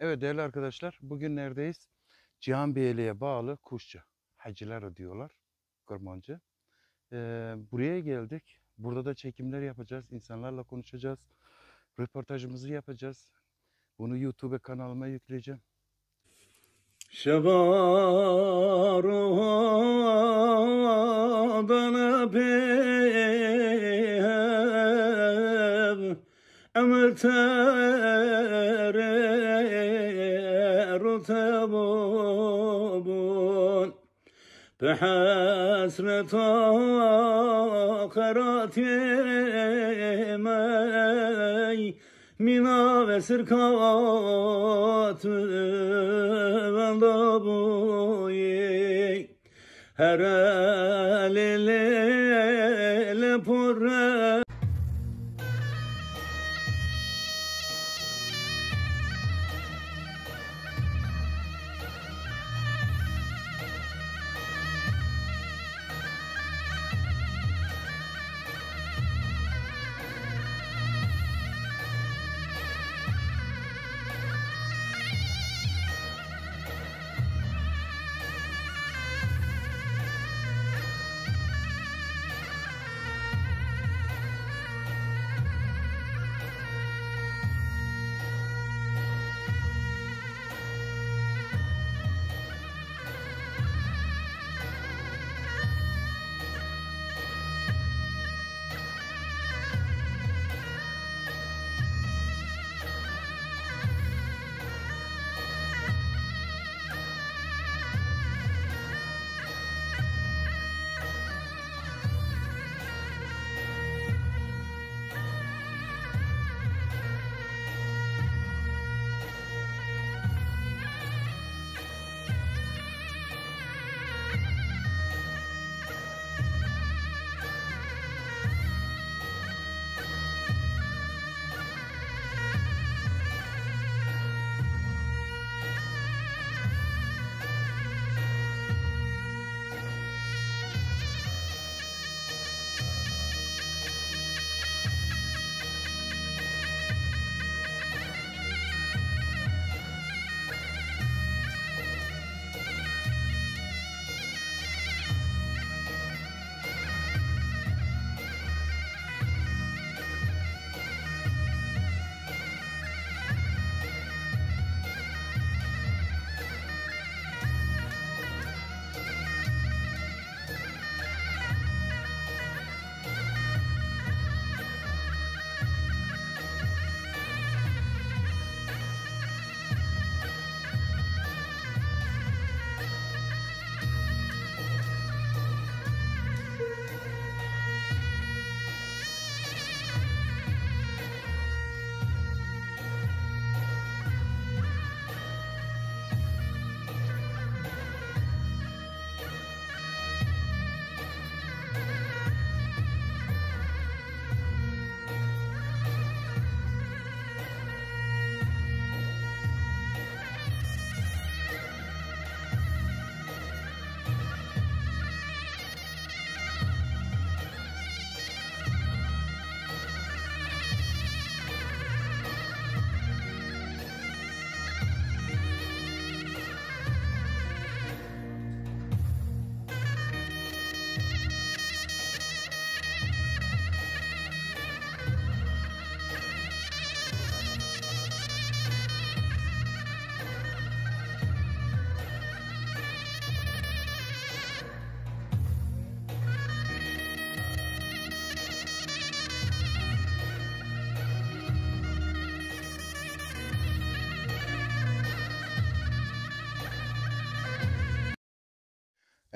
Evet değerli arkadaşlar bugün neredeyiz? Cihanbeyli'ye bağlı Kuşça. Hacılar diyorlar. Kırmancı. Ee, buraya geldik. Burada da çekimler yapacağız. insanlarla konuşacağız. Röportajımızı yapacağız. Bunu YouTube kanalıma yükleyeceğim. Şevaruhadan epeyhem Emertem بحسرة آخرات مي Mina ve sirkat ben de bu her elele purre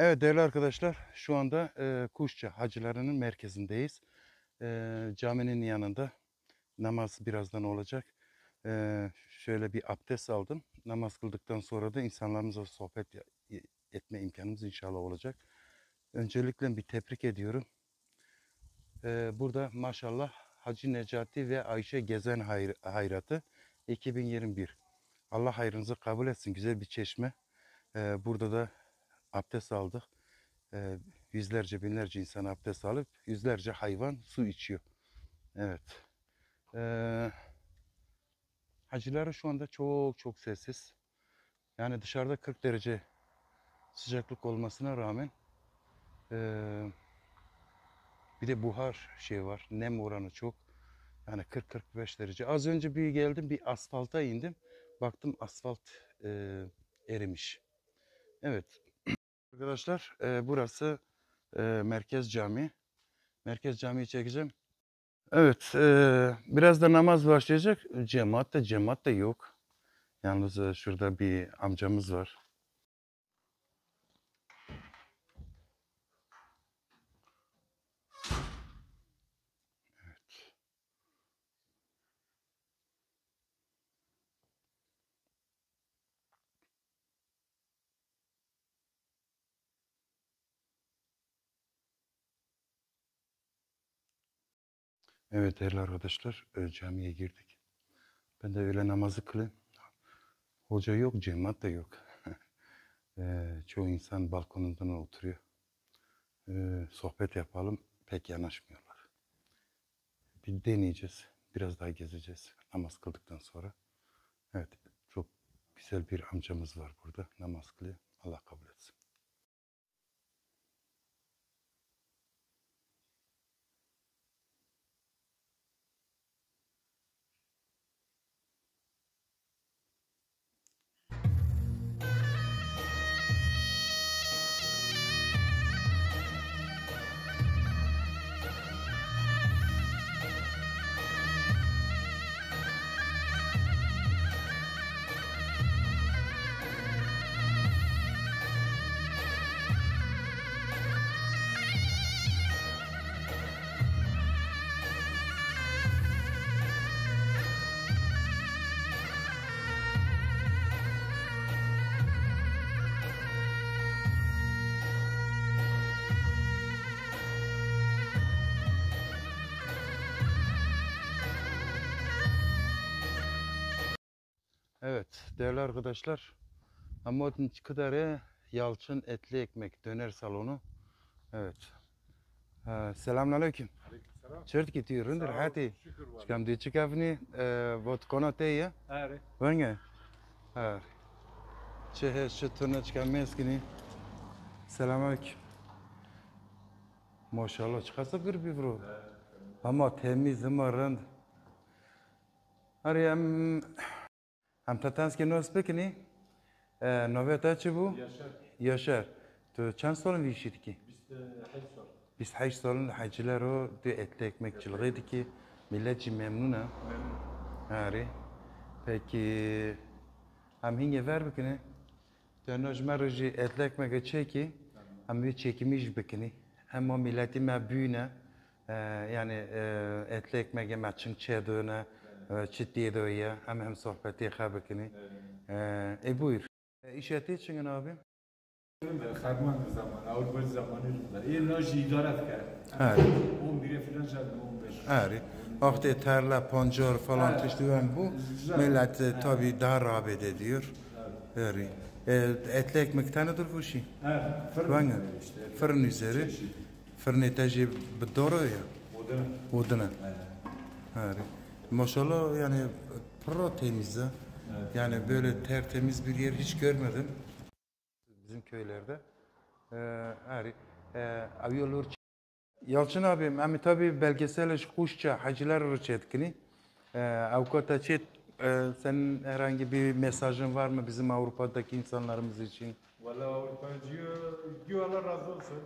Evet değerli arkadaşlar şu anda e, Kuşça Hacılarının merkezindeyiz. E, caminin yanında namaz birazdan olacak. E, şöyle bir abdest aldım. Namaz kıldıktan sonra da insanlarımızla sohbet ya- etme imkanımız inşallah olacak. Öncelikle bir tebrik ediyorum. E, burada maşallah Hacı Necati ve Ayşe Gezen Hayr- Hayratı 2021. Allah hayrınızı kabul etsin. Güzel bir çeşme. E, burada da abdest aldık. Ee, yüzlerce binlerce insan abdest alıp yüzlerce hayvan su içiyor. Evet. Ee, hacıları şu anda çok çok sessiz. Yani dışarıda 40 derece sıcaklık olmasına rağmen eee, bir de buhar şey var. Nem oranı çok. Yani 40-45 derece. Az önce bir geldim bir asfalta indim. Baktım asfalt eee, erimiş. Evet. Arkadaşlar eee, burası eee, Merkez Camii. Merkez Camii'yi çekeceğim. Evet. eee, biraz da namaz başlayacak. Cemaat de cemaat de yok. Yalnız eee, şurada bir amcamız var. Evet değerli arkadaşlar, e, camiye girdik. Ben de öyle namazı kılayım. Hoca yok, cemaat de yok. E, çoğu insan balkonundan oturuyor. E, sohbet yapalım, pek yanaşmıyorlar. Bir deneyeceğiz, biraz daha gezeceğiz namaz kıldıktan sonra. Evet, çok güzel bir amcamız var burada, namaz kılıyor. Allah kabul etsin. Evet değerli arkadaşlar. Amodin Çıkıdere Yalçın Etli Ekmek Döner Salonu. Evet. Ee, Selamünaleyküm. Ol, hadi. Şükür var. Çıkam diye çıkavni vot konote ya. Are. Venge. Her. Çehe şutuna çıkan meskini. Selamünaleyküm. Maşallah çıkarsa bir bir bro. Ama temiz mırın. Arayam. Hem tatanski nos bekini. Noveta çi bu? Yaşar. Yaşar. Tu çand salın vişit ki? Biz de hep sor. 28 salın hacılar o de etli ekmekçiliğiydi ki milletçi memnuna. Memnun. Hari. Peki hem hinge ver bikini. Dönüş merci etli ekmek çeki. Hem bir çekimiş bikini. Hem o milleti me büyüne. Ee, yani etli ekmeğe maçın çedöne. Çittiye doya. Hem hem sohbeti habikini. Ee, e buyur. E, işeti için abi. خرمان zaman, Avrupa zamanı. İyi loji idaret kar. Evet. 11 falan zaten 15. Ari. Vakti terle, pancar falan Evet. tıştıvan bu. Güzel. Millet e, tabii daha rağbet ediyor. Ari. E, etli ekmek tanıdır bu şey. Ha, fırın Vanga. işte. Fırın üzeri. Çeşit. Fırın etaji doğru ya. O da. Oduna. Maşallah yani pro temiz ha. Evet. Yani böyle tertemiz bir yer hiç görmedim. Bizim köylerde. Ee. E, aviolur Yalçın abi, hem tabi belgesel kuşça hacılar çetkini. Ee, avukata çet, e, senin herhangi bir mesajın var mı bizim Avrupa'daki insanlarımız için? Valla Avrupacı, diyor Allah razı olsun.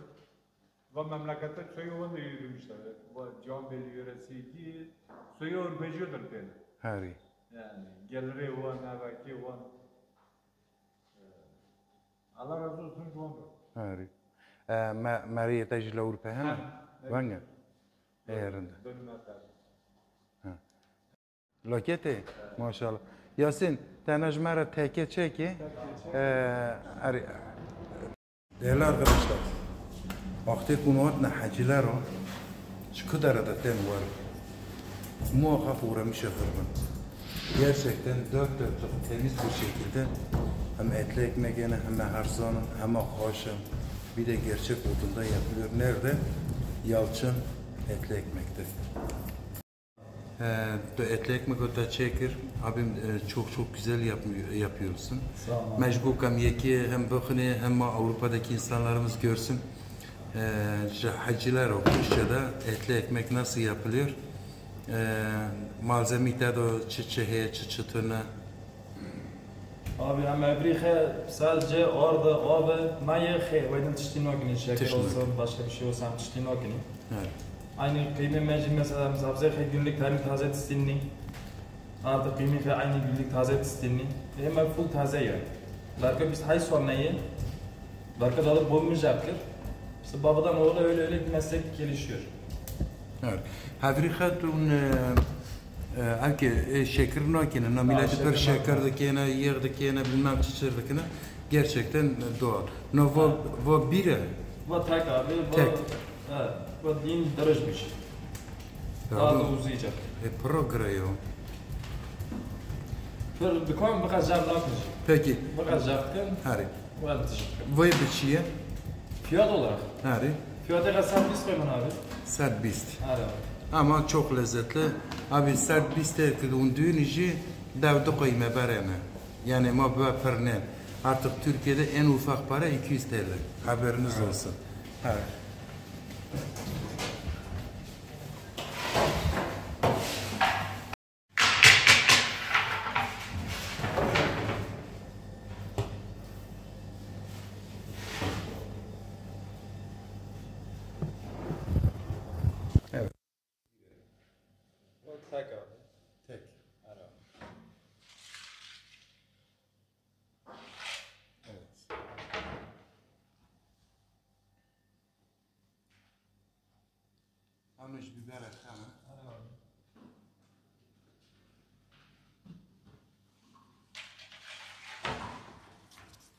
Ve memlekette soyu onu yürümüşler. Bu Cambeli yöresi değil, soyu Avrupacıdır yani. Hari. Yani geliri olan, evaki olan. Allah razı olsun. Hari. Ee, ma, Maria Tejla Avrupa evet. Vanga. Eğerinde. Lokete. Maşallah. Yasin, tenaj mera teke çeki. Ari. Değerli arkadaşlar. Kunuatna hacılar o. Şu kadar da tem var. Muhakkak uğramış hırmın. Gerçekten dört dörtlük temiz bir şekilde hem etli ekmek yine hem harsanın hem haşım bir de gerçek odunda yapılıyor. Nerede? Yalçın etli ekmekte. e, etli ekmek ota çekir. Abim e, çok çok güzel yapmıyor, yapıyorsun. Mecbur kam yeki hem bakını hem Avrupa'daki insanlarımız görsün. E, hacılar o Kuşça'da etli ekmek nasıl yapılıyor? E, malzeme de o çiçeğe, çıçıtına. Abi hem ebrihe sadece orada abi maya he de tiştin okini şeker olsa başka bir şey olsa tiştin okini. Evet. Aynı kıymet meclis mesela misafir he günlük tarim taze tiştinni. Artık kıymet aynı günlük taze tiştinni. Hem full taze ya. Larka biz hay sonrayı Larka dalıp bulmayacaktır. İşte babadan oğula öyle öyle bir meslek gelişiyor. Evet. Havrikatun Erke e, şekerin o kene, namilatı bir şekerde kene, yerde kene, bilmem çiçerde kene gerçekten doğal. No va va bire. Va tek abi. Tek. Evet. Va din derecemiş. Şey. Daha da uzayacak. E progreyo. Fır dikon bakacağım ne yapacağım. Peki. Bakacağım. Harika. Vay bir şey. Fiyat olarak? Nari. Fiyat olarak serbest koyman abi. Serbest. Evet abi. Ama çok lezzetli. Abi serbest edildiğin işi devde koyma berene. Yani ma pırnen. Artık Türkiye'de en ufak para 200 TL. Haberiniz evet. olsun. Evet. Bu tek abi. Tek. Hadi Evet. Anuş biber et tamam. Abi.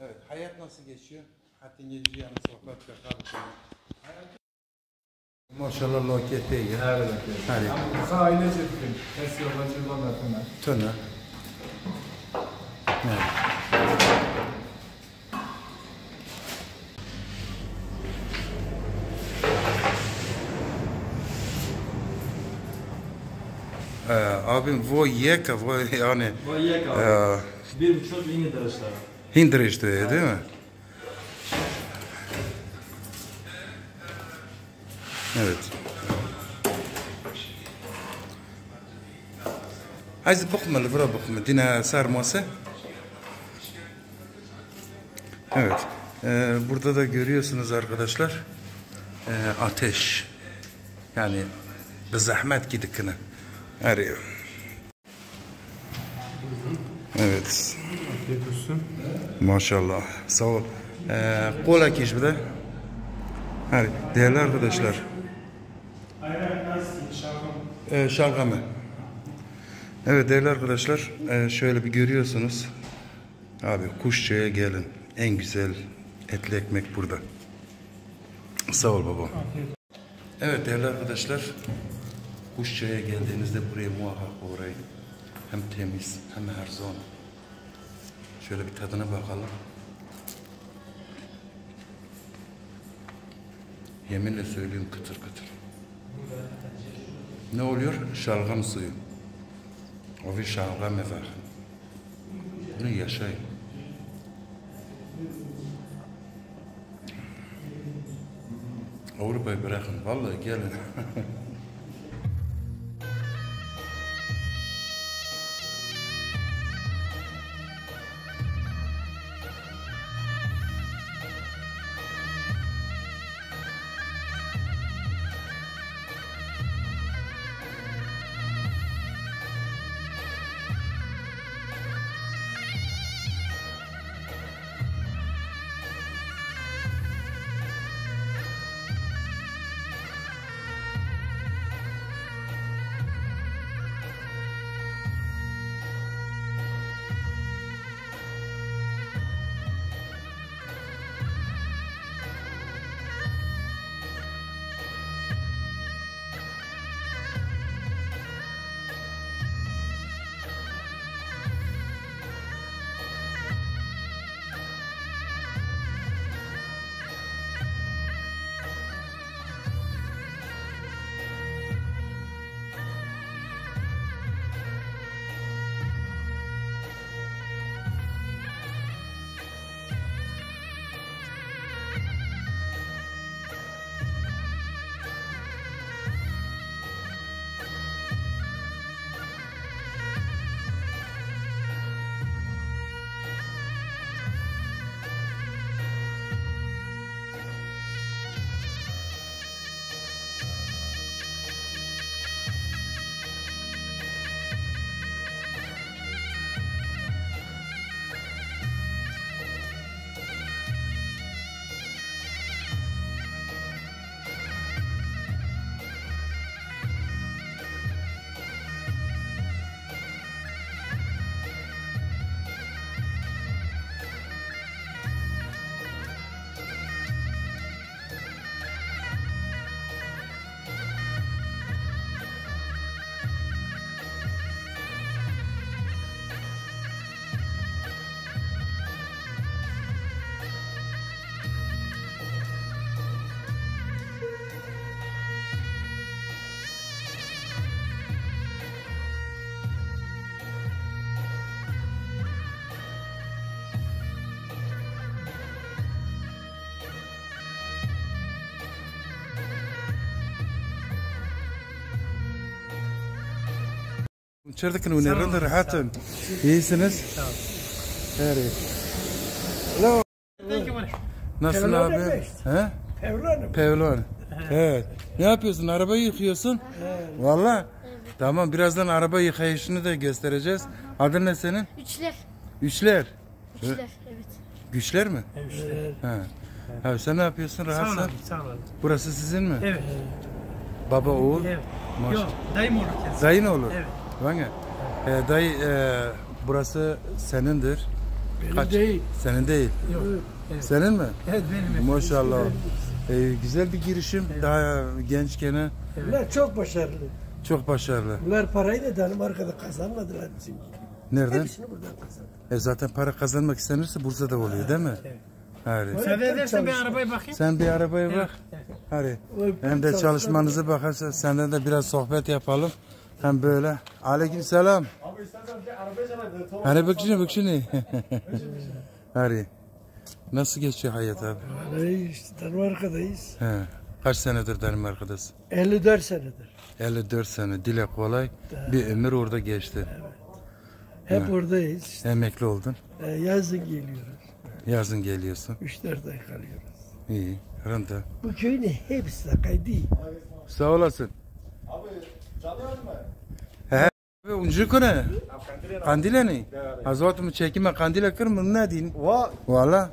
Evet, hayat nasıl geçiyor? Hatta gece yanı sohbet ve kalkıyor. Maşallah lokete ya. Evet. Hadi. Ama aile ciddi. Kes yabancı olan atına. Tuna. Evet. Ee, abim vo yeka vo yani Bu iyi abi. e, Bir buçuk yeni darışlar. Hindriş diyor değil mi? Evet. عايز بقمة الفرا بقمة دينا صار موسى Evet. Ee, burada da görüyorsunuz arkadaşlar. Ee, ateş. Yani bir zahmet gidikine. Arıyor. Evet. Maşallah. Sağ ol. Ee, kola kiş bir de. Hadi. Değerli arkadaşlar. Ee, şalgamı. Evet değerli arkadaşlar. ee, şöyle bir görüyorsunuz. Abi Kuşça'ya gelin. En güzel etli ekmek burada. Sağ ol baba. Evet değerli arkadaşlar. Kuşça'ya geldiğinizde buraya muhakkak uğrayın. Hem temiz hem her zaman. Şöyle bir tadına bakalım. Yeminle söylüyorum kıtır kıtır. Ne oluyor? Şalgam suyu. O bir şalgam efendim. Bunu yaşayın. Avrupa'yı bırakın. Vallahi gelin. Çırdıkın unerinde rahatın. İyisiniz? Sağ. Evet. Hello. Nasılsın abi? He? Evlendim. Pevlon. Evet. Ne yapıyorsun? Arabayı yıkıyorsun? Valla. Tamam birazdan araba yıkayışını da göstereceğiz. Adın ne senin? Üçler. Üçler. Üçler evet. Güçler mi? Ha. Abi sen ne yapıyorsun? Sağ Rahatsın. olun, sağ olun. Burası sizin mi? Evet, Baba oğul. evet. Maş- Yok, dayım olur kesin. Dayın oğlu. Evet. Bana. Ee, dayı e, burası senindir. Kaç? değil. Senin değil. Yok. Senin mi? Evet benim. Maşallah. Ee, güzel bir girişim. Daha gençken Bunlar çok başarılı. çok başarılı. Bunlar parayı da Danimarka'da kazanmadılar bizim gibi. Nereden? Hepsini buradan kazandı. E zaten para kazanmak istenirse Bursa'da oluyor değil mi? Harika. Müsaade edersen bir arabaya bakayım. Sen bir arabaya bak. Hadi. Hem de çalışmanızı bakarsa senden de biraz sohbet yapalım. Hem böyle. Aleyküm selam. Hani bak şimdi bak şimdi. Hadi. Nasıl geçiyor hayat abi? Vallahi işte Danimarka'dayız. He. Kaç senedir Danimarka'dasın? 54 senedir. 54 sene. Dile kolay. Bir ömür orada geçti. Hep oradayız. İşte, Emekli oldun. e, yazın geliyoruz. Yazın geliyorsun. 3-4 ay kalıyoruz. İyi. Rında. Bu köyün hepsi de kaydı. Sağ olasın. Abi Kandile ne? Çekime kandile kır mı ne din? Va. Valla.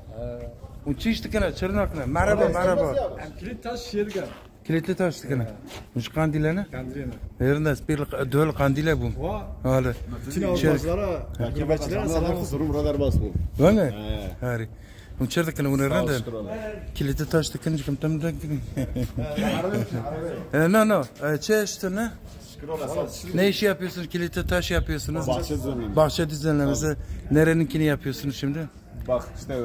Unçu işte kene çırnakne. Merhaba merhaba. Kilit taş şirgen. Kilitli taş kene. Unç kandile ne? Kendine. Yerindes bir döl kandile bu. Va. Hala. Bütün Çer- avukatlara, takipçilere selam olsun. Buralar basma. Var mı? Hari. Unçer kene unerden de. Şükür olsun. Kilitli taş kene çıkım tam da. E, No no. E, Çeşitli ne? Ne işi yapıyorsunuz? Kilitli taş yapıyorsunuz. Bahçe düzenleme. Bahçe düzenlemesi. Nereninkini yapıyorsunuz şimdi? Bak işte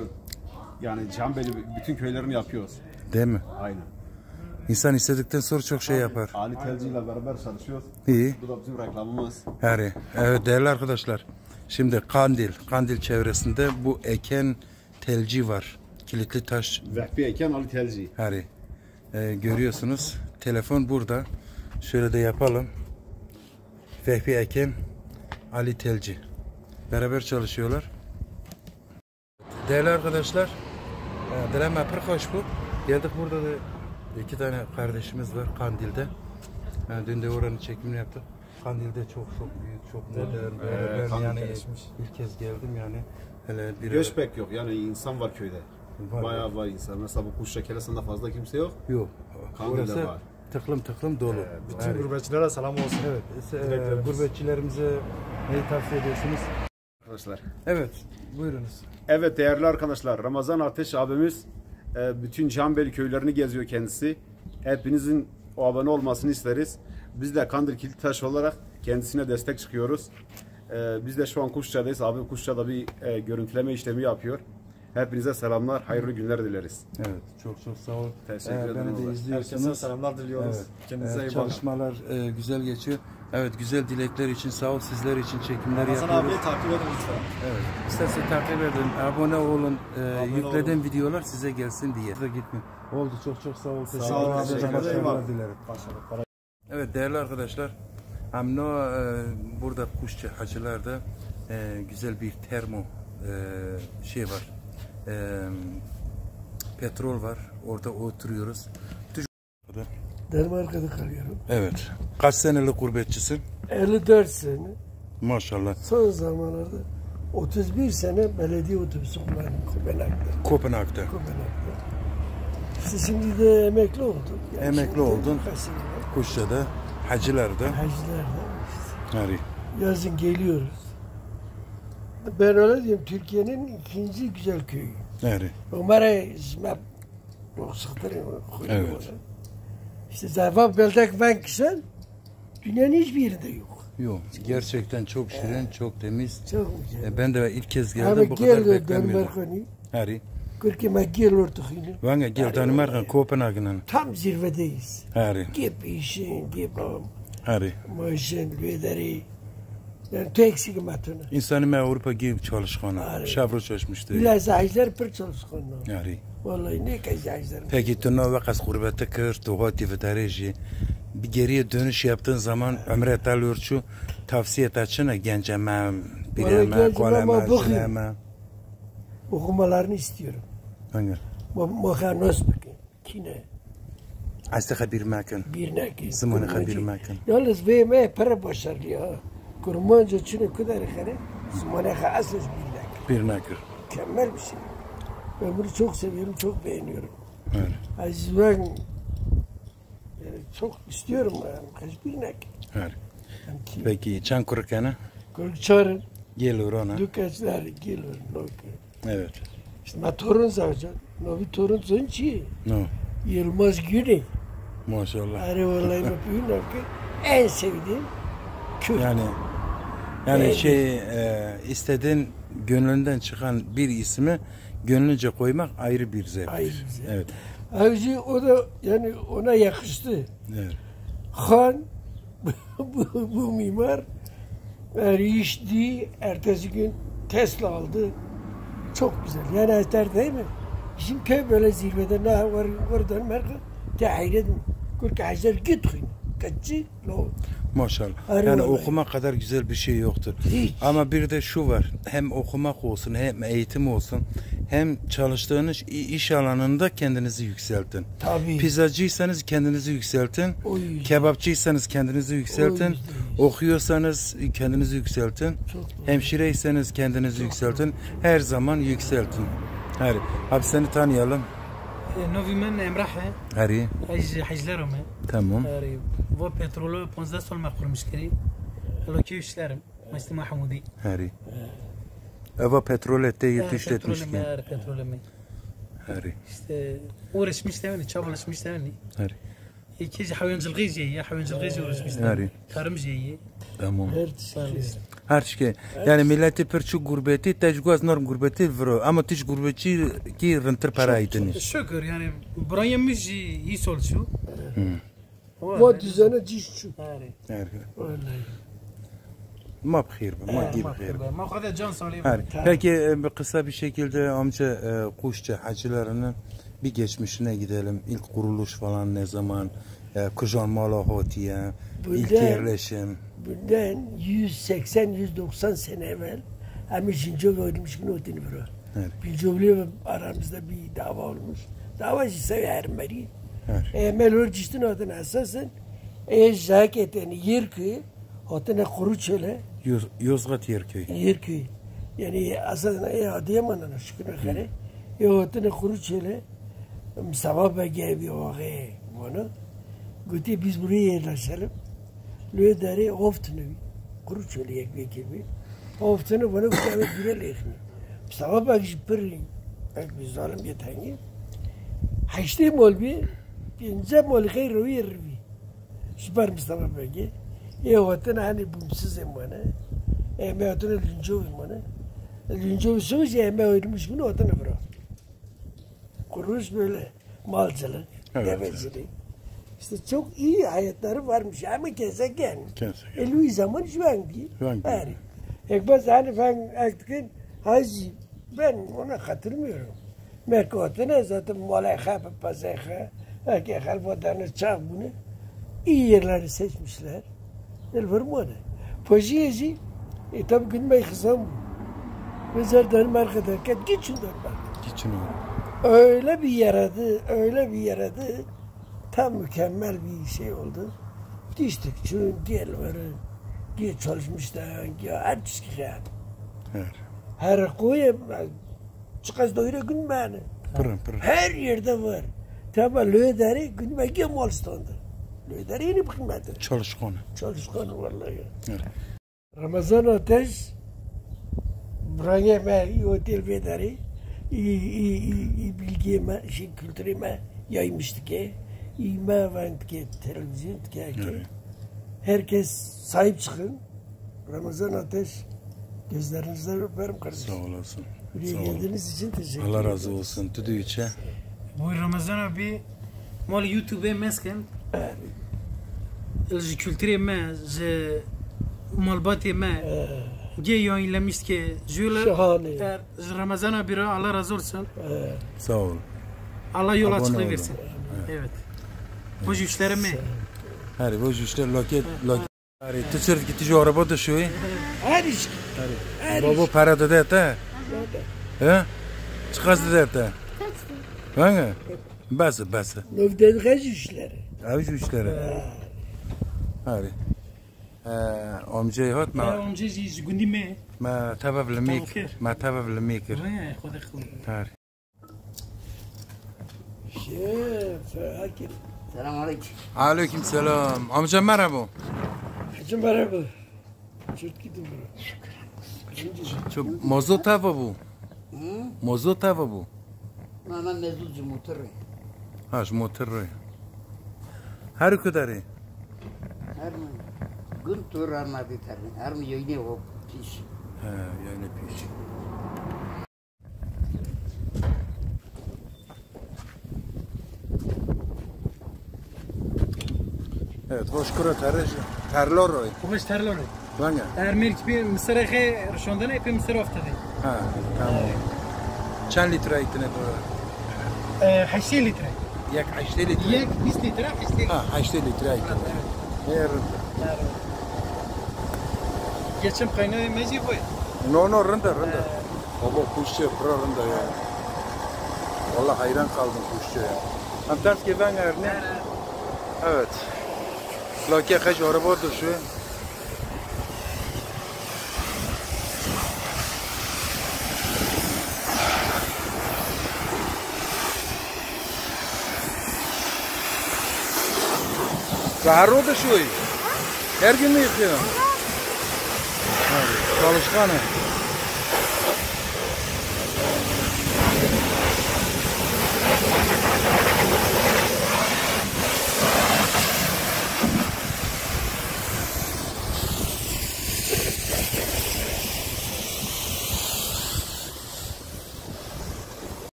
yani Cambeli bütün köylerini yapıyoruz. Değil mi? Aynen. İnsan istedikten sonra çok şey yapar. Ali Telci ile beraber çalışıyoruz. İyi. Bu da bizim reklamımız. Yani evet değerli arkadaşlar. Şimdi Kandil, Kandil çevresinde bu eken telci var. Kilitli taş Vehbi Eken Ali Telci. Hani e, görüyorsunuz. Telefon burada. Şöyle de yapalım. Vehbi Ekem, Ali Telci. Beraber çalışıyorlar. Değerli arkadaşlar. e, Dileme pır hoş bu. Geldik burada da iki tane kardeşimiz var Kandil'de. Yani dün de oranın çekimini yaptık. Kandil'de çok çok büyük, çok modern. böyle ben yani gelişmiş. ilk kez geldim yani. Hele bir Göç pek yok yani insan var köyde. Var, Bayağı var insan. Mesela bu kuş şekeresinde fazla kimse yok. yok. Kandil'de Orası var. Tıklım tıklım dolu. Bütün Yani- gurbetçilere selam olsun. Evet. e, gurbetçilerimize neyi tavsiye ediyorsunuz? Arkadaşlar. Evet. Buyurunuz. Evet değerli arkadaşlar Ramazan Ateş abimiz e, bütün Cambeli köylerini geziyor kendisi. Hepinizin o abone olmasını isteriz. Biz de Kandil Kilitaş olarak kendisine destek çıkıyoruz. E, Biz de şu an Kuşça'dayız. Abim Kuşça'da bir e, görüntüleme işlemi yapıyor. Hepinize selamlar, hayırlı günler dileriz. Evet. Çok çok sağ olun. Teşekkür Ee, ederim Beni de Allah. Herkese selamlar diliyoruz. Evet. Kendinize Ee, iyi bakın. çalışmalar e, güzel geçiyor. Evet güzel dilekler için sağ ol sizler için çekimler Hasan yapıyoruz. abiyi takip edin lütfen. Evet. İsterse takip edin, abone olun. E, Abone yüklediğim videolar size gelsin diye. Da gitmeyin. Oldu çok çok sağ ol. Teşekkür olun, ederim. teşekkür ederim. Dilerim. Başarılı. Evet değerli arkadaşlar. Amno e, burada Kuşçu Hacılar'da e, güzel bir termo e, şey var. E, petrol var. Orada oturuyoruz. Danimarka'da kalıyorum. Evet. Kaç senelik gurbetçisin? 54 sene. Maşallah. Son zamanlarda 31 sene belediye otobüsü kullandım Kopenhag'da. Kopenhag'da. Kopenhag'da. İşte şimdi de emekli oldum. Yani Emekli oldun. Kuşça'da, Hacılar'da. Hacılar'da. Hani Yazın geliyoruz. Ben öyle diyeyim Türkiye'nin ikinci güzel köyü. hani. Umara isme ruhsatları Evet. İşte Zafak Beldak ben kişen dünyanın hiçbir yerinde yok. Yok. Gerçekten çok şirin, çok temiz. Çok güzel. E, ben de ilk kez geldim Ama bu kadar beklemiyordum. Danimarka'nı. Hani. Kırkı gel ortak yine. Vanga gel Danimarka, Kopenhag'ın. Tam zirvedeyiz. Hani. Gip işin, gip Hani. maaşın, lüderi. Yani tek eksiğim atına. İnsanı ben Avrupa gibi çalışkanı. Hani. Şavro çalışmıştı. Biraz ağaçlar pır çalışkanlar. Yani. Vallahi ne kadar ağaçlar. Peki tu ne vakas gurbette kır, tu gati ve tareji. bir geriye dönüş yaptığın zaman Ömre Talurçu tavsiye et açına genceme, bireme, gencime koleme, ama bakayım. zileme. Okumalarını istiyorum. Hangi? Muhanos bakın. Kine. Aslı bir mekan. Bir neki. Zamanı kurmancı. bir mekan. Yalnız VM para başarılı ya. Kurmancı çünkü kadar kare. Zamanı asıl bir neki. Bir mekan. Mükemmel bir şey. Ben bunu çok seviyorum, çok beğeniyorum. Evet. Aziz ben yani çok istiyorum yani. Kaç bir neki. Evet. Yani ki, Peki çan kurkana? Korkçarın, Gelir ona. Lukaçlar, gelir. Evet. İşte ben torun zaten. Novi torun zonçi. No. Yılmaz Güney. Maşallah. Arı vallahi. En sevdiğim Kürt. Yani yani Evet. şey e, istediğin gönlünden çıkan bir ismi gönlünce koymak ayrı bir zevk. Ayrı bir zevk. Evet. Ayrıca o da yani ona yakıştı. Evet. Han bu, bu mimar erişti. Ertesi gün Tesla aldı. Çok güzel. Yani eser değil mi? Bizim köy böyle zirvede ne var oradan merkez. Tehir mi? Kul hacer gitkin. Kaçı? No. Maşallah. Ayrı yani okuma kadar güzel bir şey yoktur. Hiç. Ama bir de şu var. Hem okumak olsun hem eğitim olsun hem çalıştığınız iş alanında kendinizi yükseltin. Tabii. Pizzacıysanız kendinizi yükseltin. O yüzden. Kebapçıysanız kendinizi yükseltin. yüzden. Okuyorsanız kendinizi yükseltin. Çok. Hemşireyseniz kendinizi yükseltin. Her zaman yükseltin. Her. Abi seni tanıyalım. نوفي من امرحه Hari. حج حج لرم Tamam. و بترولو 15 سال ما خورم مشكري لو كيف شلرم مجتمع حمودي Hari. Eva petrol ettiği düşletmişken. بترول بترول ما Hari. işte uğraşmış demeni, çabalaşmış demeni. Hari. İki hayvancılık ya hayvancılık uğraşmış Yani. demeni. Tarım iyi. Tamam. Her Her şey. Yani milleti perçu gurbeti tecgüz norm gurbeti vro ama tiç gurbetçi ki rıntır para aydınız. Şükür yani buraya müji iyi çalışıyor. Bu düzene diş şu. Yani. Vallahi. Ma bخير ma di bخير. Ma kadar can sağlayayım. Her. Peki e, bir kısa bir şekilde bir geçmişine gidelim. İlk kuruluş falan ne zaman? E, Kujan Malahotiye, ilk yerleşim. Bundan 180-190 sene evvel hem Şinco ölmüş gün otini bura. Evet. Bilcovli aramızda bir dava olmuş. Dava ise ermeri. Evet. Emel örcüştün adına esasen e jaketini yer ki otine kuru çöle Yoz, Yozgat Yerköy. yer ki yani aslında e Adıyaman'ın şükür kare e otine kuru çöle مسواب بگیر آقای آقه وانا؟ گوتی بیز بروی یه لسلم لوی داره آفت نوی گروه چولی یک بی که بی. آفت نو بنا گوتی همه دیره لیخنی. مسواب بگیش پر لی بی ظالم یه تنگی. حشتی مال بی. اینجا مال خیر روی رو بی. سپر مسواب بگی یه آتن هنی بومسز امانا امی آتن لنجو امانا لنجو سوز امی آیرمش کنو آتن برای Kuruluş böyle malcılık, Evet, devecilik. İşte çok iyi hayatları varmış ama gezegen. Gezegen. E Louis zaman şu an bir. Şu an bir. Yani. Ekbaz hani ben artık hacı ben ona katılmıyorum. Merkotuna zaten malayha pazayha. Erkek halvadarını çağ bunu. İyi yerleri seçmişler. Elver mone. Pojiyeci e tabi günmeyi kısam. Mesela Danimarka'da ket geçin Danimarka. Geçin o. Öyle bir yaradı, öyle bir yaradı. Tam mükemmel bir şey oldu. Düştük çünkü diğerleri diye çalışmışlar. Ya her şey. Evet. Her koyu çıkaz doyura gün beni. Pırın pırın. Her yerde var. Tabi löderi gün beni Moğolistan'da. Löderi yeni kıymetli. Çalışkan. Çalışkan vallahi. Evet. Ramazan Ateş buraya ben otel vedari iyi, iyi, iyi, iyi bilgime, şey, kültürüme yaymıştı ki iyi mevent ki televizyon ki Evet. herkes sahip çıkın. Ramazan Ateş gözlerinizden öperim kardeşim. Sağ olasın. Buraya Sağ olun. geldiğiniz için teşekkür Allah ederim. razı olsun. Tüdüğüçe. Bu Ramazan abi مال يوتيوب مسكن الكولتري ما ز مالباتي ما Geyon ile miske jüle. Şahane. Ramazan'a bira Allah razı olsun. Evet. Sağ olun. Allah yol açıklığı versin. Evet. evet. Bu jüşleri mi? Her bu jüşler loket loket. Ari tüçür ki tücü araba da şu. Her iş. Baba para da da da. He? Çıkarsın da da. Hangi? Bası bası. Növden kaç işleri? Avuç işleri. امجي هات ما امجي گوندی می ما ما تبب الميكر ما تبب الميكر خود خذ خون تاري سلام علیکم علیکم سلام عليكم السلام امجا مرحبا حجم مرحبا چود كي دو شكرا چو موزو تابا بو موزو تابا بو ما من موتر جموتري هاش موتري هر کداری؟ هر من tur anladı tabii. Her mi yine o piş. He yani piş. Evet, hoş kura tercih. Terlor roy. خوبش ترلاره Bana. در مرک بی مصر خی رشوندن اپی مصر افتاده Ha, tamam. Çen litre itine bu? 8 لیتره Yak 8 litre. یک 20 لیتره 8 Ha, 8 litre itine. Yer. Geçim kaynağı mezi boy No no rında rında. Baba kuşçu bura rında ya. Vallahi hayran kaldım kuşçuya. Hem ters ki ben ne? Evet. Laki kaç araba oldu şu. Zahar oldu şu. Her gün mü yıkıyor? Hadi, Çalışkanı.